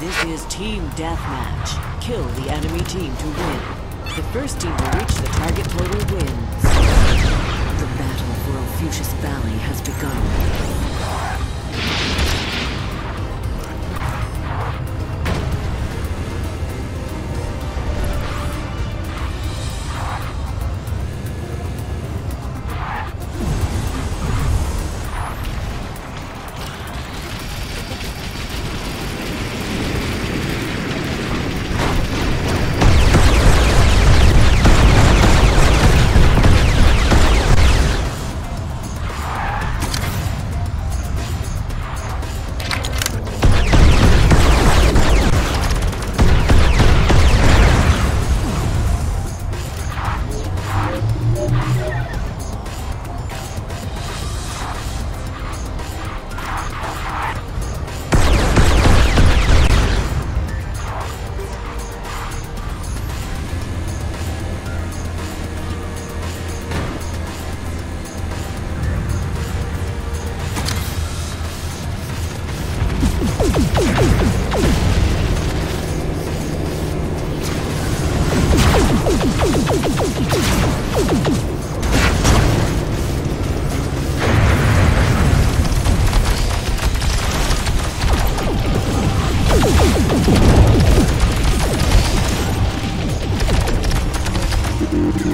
This is Team Deathmatch. Kill the enemy team to win. The first team to reach the target total wins. The battle for Ophiuchus Valley has begun.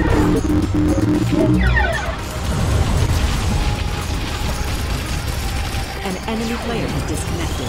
An enemy player has disconnected.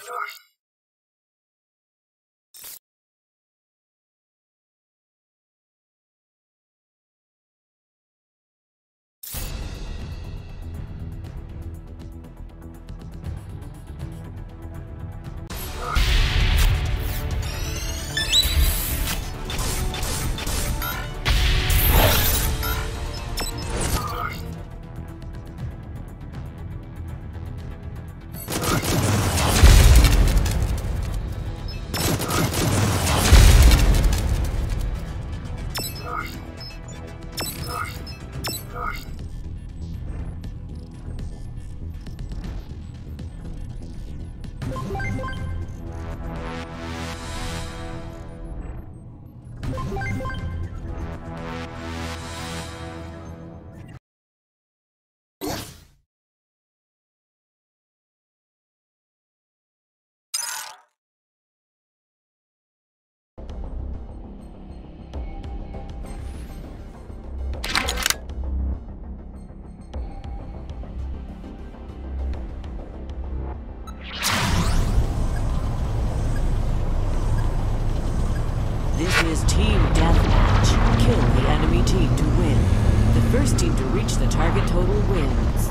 This enemy team to win. The first team to reach the target total wins.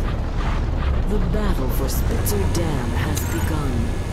The battle for Spitzer Dam has begun.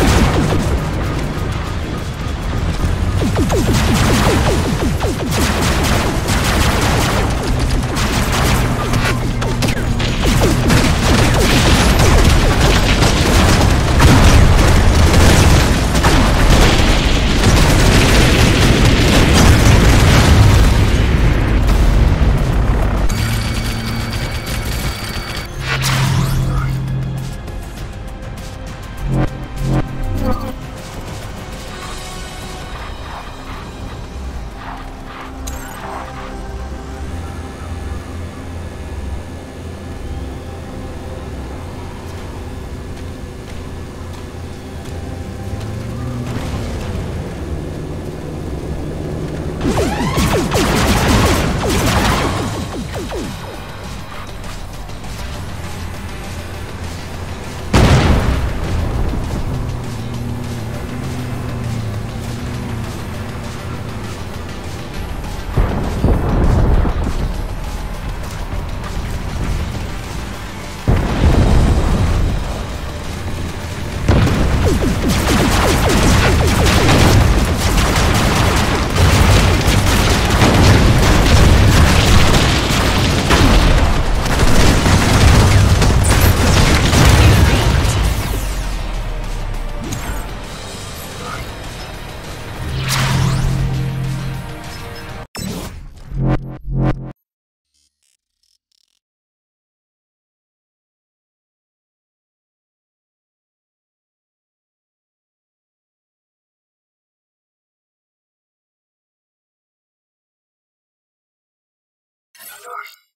Let's go. Come on. Yours.